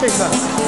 这个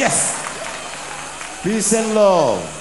yes. Peace and love